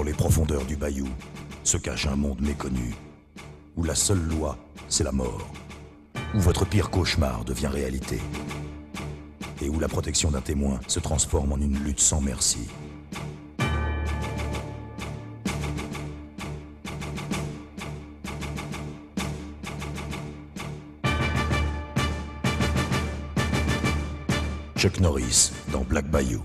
Dans les profondeurs du bayou se cache un monde méconnu, où la seule loi, c'est la mort, où votre pire cauchemar devient réalité, et où la protection d'un témoin se transforme en une lutte sans merci. Chuck Norris dans Black Bayou.